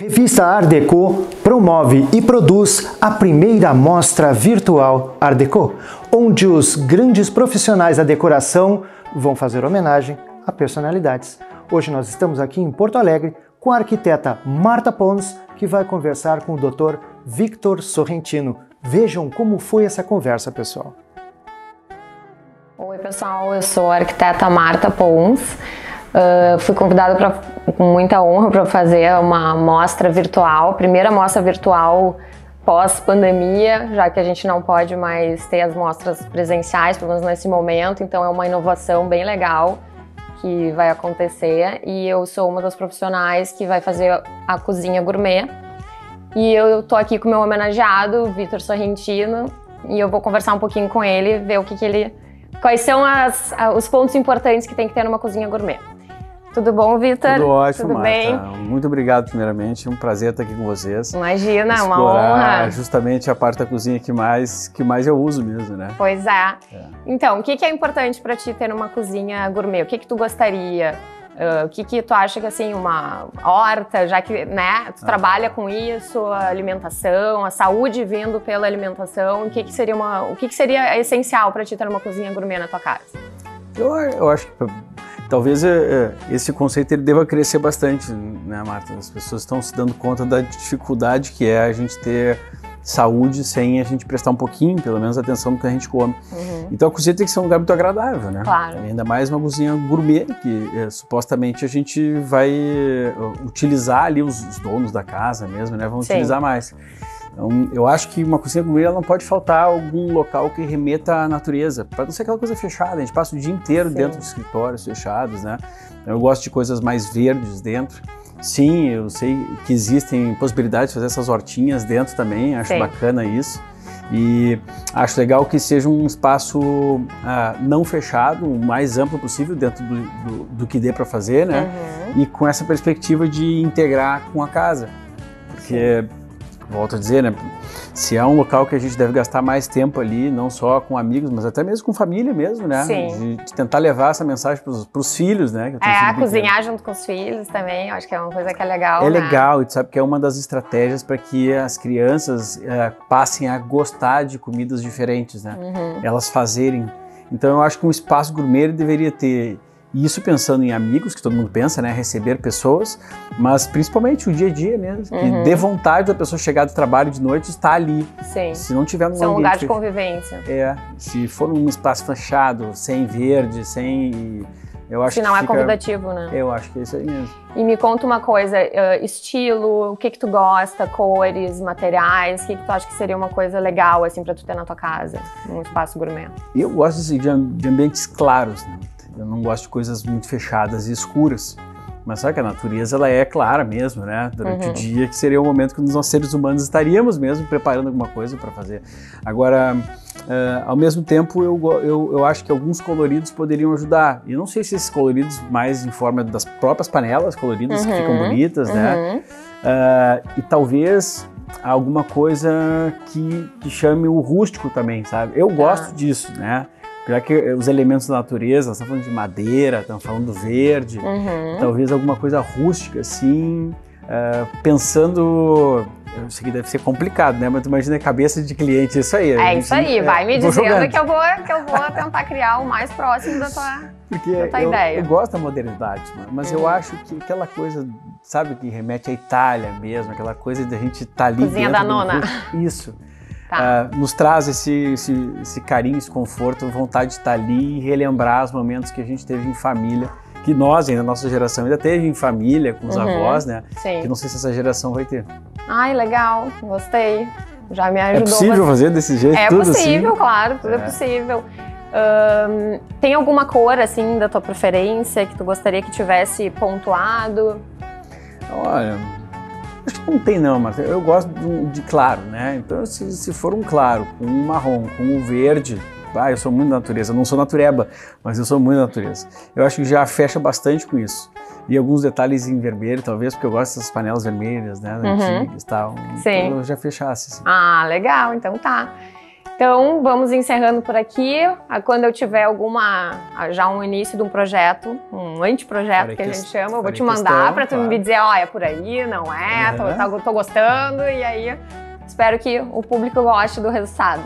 Revista Art Deco promove e produz a primeira mostra virtual Art Deco, onde os grandes profissionais da decoração vão fazer homenagem a personalidades. Hoje nós estamos aqui em Porto Alegre com a arquiteta Marta Pons, que vai conversar com o Dr. Victor Sorrentino. Vejam como foi essa conversa, pessoal. Oi, pessoal, eu sou a arquiteta Marta Pons. Uh, fui convidada com muita honra para fazer uma mostra virtual, primeira mostra virtual pós-pandemia, já que a gente não pode mais ter as mostras presenciais, pelo menos nesse momento, então é uma inovação bem legal que vai acontecer e eu sou uma das profissionais que vai fazer a cozinha gourmet. E eu tô aqui com meu homenageado, Vitor Sorrentino, e eu vou conversar um pouquinho com ele, ver o que, que ele. quais são as, os pontos importantes que tem que ter numa cozinha gourmet. Tudo bom, Vitor? Tudo ótimo, Tudo Marta. bem? Muito obrigado, primeiramente. Um prazer estar aqui com vocês. Imagina, uma Explorar honra. justamente a parte da cozinha que mais, que mais eu uso mesmo, né? Pois é. É. Então, o que, que é importante para ti ter numa cozinha gourmet? O que, que tu gostaria? Ah, o que, que tu acha que, assim, uma horta, já que, né, tu Ah. trabalha com isso, a alimentação, a saúde vindo pela alimentação, o que, que seria uma, o que, que seria essencial para ti ter uma cozinha gourmet na tua casa? Eu, eu acho que talvez é, é, esse conceito ele deva crescer bastante, né, Marta? As pessoas estão se dando conta da dificuldade que é a gente ter saúde sem a gente prestar um pouquinho, pelo menos, atenção no que a gente come. Uhum. Então a cozinha tem que ser um lugar muito agradável, né? Claro. Ainda mais uma cozinha gourmet, que é, supostamente a gente vai é, utilizar ali os, os donos da casa mesmo, né? Vão Sim. utilizar mais. Então, eu acho que uma cozinha gourmet ela não pode faltar algum local que remeta à natureza, para não ser aquela coisa fechada. A gente passa o dia inteiro Sim. dentro de escritórios fechados, né? Então, eu gosto de coisas mais verdes dentro. Sim, eu sei que existem possibilidades de fazer essas hortinhas dentro também, acho Sim. bacana isso. E acho legal que seja um espaço ah, não fechado, o mais amplo possível dentro do, do, do que dê para fazer, né? Uhum. E com essa perspectiva de integrar com a casa. Porque, volto a dizer, né? Se é um local que a gente deve gastar mais tempo ali, não só com amigos, mas até mesmo com família mesmo, né? Sim. De, de tentar levar essa mensagem para os filhos, né? É, cozinhar junto com os filhos também, acho que é uma coisa que é legal, É né? legal, e tu sabe que é uma das estratégias para que as crianças eh, passem a gostar de comidas diferentes, né? Uhum. Elas fazerem. Então eu acho que um espaço gourmet deveria ter isso pensando em amigos, que todo mundo pensa, né? Receber pessoas, mas principalmente o dia a dia mesmo. Uhum. Que dê vontade da pessoa chegar do trabalho de noite e estar ali. Sim. Se não tiver num Isso é um lugar de convivência. É, se for num espaço fechado, sem verde, sem. Eu acho Se não que é fica- convidativo, né? Eu acho que é isso aí mesmo. E me conta uma coisa, eh, estilo, o que que tu gosta, cores, materiais, o que que tu acha que seria uma coisa legal, assim, pra tu ter na tua casa, num espaço gourmet? Eu gosto assim, de ambientes claros, né? Eu não gosto de coisas muito fechadas e escuras. Mas sabe que a natureza ela é clara mesmo, né? Durante Uhum. o dia, que seria o momento que nós seres humanos estaríamos mesmo preparando alguma coisa para fazer. Agora, eh, ao mesmo tempo, eu, eu, eu acho que alguns coloridos poderiam ajudar. E não sei se esses coloridos mais em forma das próprias panelas coloridas que Uhum. ficam bonitas, né? Uhum. Ah, e talvez alguma coisa que, que chame o rústico também, sabe? Eu gosto disso, né? Já que os elementos da natureza, estamos falando de madeira, estamos falando do verde, Uhum. talvez alguma coisa rústica assim, ah, pensando. Eu sei que deve ser complicado, né? Mas tu imagina a cabeça de cliente, isso aí. É gente- isso aí, vai me dizendo que eu, vou, que eu vou tentar criar o mais próximo da tua... Porque Outra eu, ideia. eu gosto da modernidade, mas eu Uhum. acho que aquela coisa, sabe, que remete à Itália mesmo, aquela coisa de a gente estar ali Cozinha da nona. Isso. Tá. Ah, nos traz esse, esse, esse carinho, esse conforto, vontade de estar ali e relembrar os momentos que a gente teve em família, que nós, ainda, a nossa geração, ainda teve em família, com os Uhum. avós, né? Sim. Que não sei se essa geração vai ter. Ai, legal, gostei. Já me ajudou É possível bastante. fazer desse jeito, É tudo possível, assim? claro, tudo é, É. possível. Tem alguma cor, assim, da tua preferência que tu gostaria que tivesse pontuado? Olha, não tem não, mas eu gosto de, de claro, né? Então, se, se for um claro, com um marrom, com um verde, ah, eu sou muito natureza, eu não sou natureba, mas eu sou muito natureza. Eu acho que já fecha bastante com isso. E alguns detalhes em vermelho, talvez, porque eu gosto dessas panelas vermelhas, né, Uhum. antigas e tal. Sim. Então, eu já fechasse, assim. Ah, legal, então tá. Então, vamos encerrando por aqui. Quando eu tiver alguma, já um início de um projeto, um anteprojeto que a gente chama, eu vou te mandar para tu claro. me dizer, ó, oh, é por aí, não é, é. Tô, tô, tô gostando, e aí espero que o público goste do resultado.